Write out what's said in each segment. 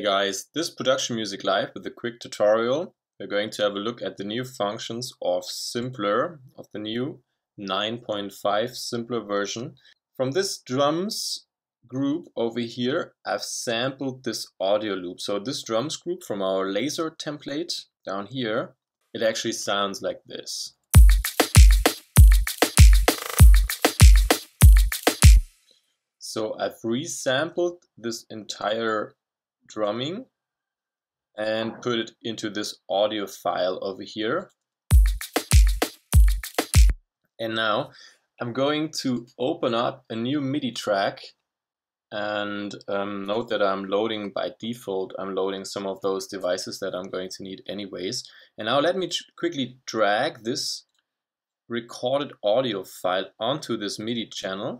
guys, this Production Music Live with a quick tutorial. We're going to have a look at the new functions of Simpler, of the new 9.5 Simpler version. From this drums group over here, I've sampled this audio loop. So this drums group from our laser template down here, it actually sounds like this. So I've resampled this entire drumming and put it into this audio file over here. And now I'm going to open up a new MIDI track and um, note that I'm loading by default, I'm loading some of those devices that I'm going to need anyways. And now let me quickly drag this recorded audio file onto this MIDI channel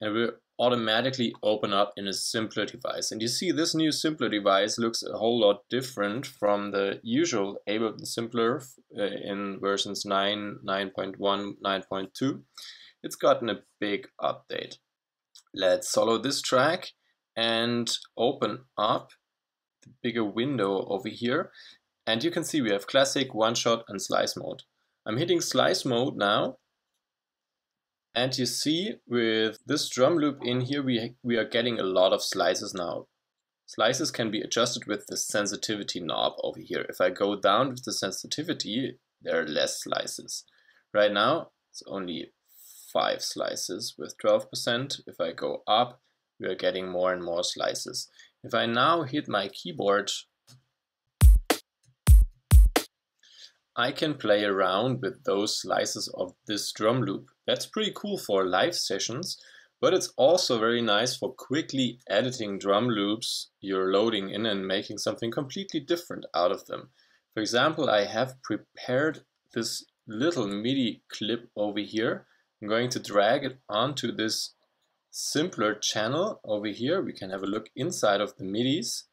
and we'll automatically open up in a simpler device. And you see this new simpler device looks a whole lot different from the usual Ableton Simpler uh, in versions 9, 9.1, 9.2. It's gotten a big update. Let's solo this track and open up the bigger window over here. And you can see we have classic, one shot and slice mode. I'm hitting slice mode now and you see with this drum loop in here, we, we are getting a lot of slices now. Slices can be adjusted with the sensitivity knob over here. If I go down with the sensitivity, there are less slices. Right now, it's only five slices with 12%. If I go up, we are getting more and more slices. If I now hit my keyboard I can play around with those slices of this drum loop. That's pretty cool for live sessions, but it's also very nice for quickly editing drum loops you're loading in and making something completely different out of them. For example, I have prepared this little MIDI clip over here. I'm going to drag it onto this simpler channel over here. We can have a look inside of the MIDIs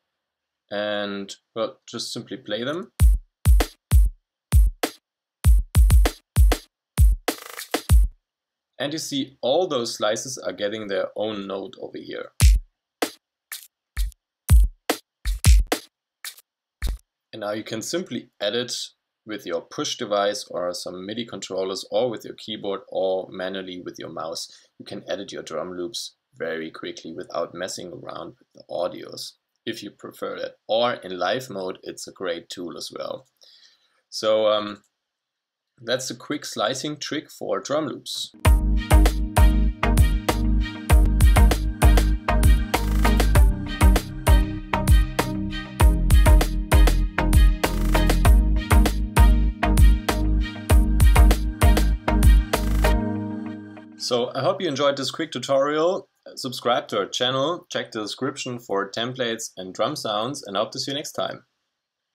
and well, just simply play them. And you see all those slices are getting their own node over here. And now you can simply edit with your push device or some MIDI controllers or with your keyboard or manually with your mouse. You can edit your drum loops very quickly without messing around with the audios if you prefer that. Or in live mode, it's a great tool as well. So um, that's a quick slicing trick for drum loops. So I hope you enjoyed this quick tutorial. Subscribe to our channel, check the description for templates and drum sounds, and I hope to see you next time.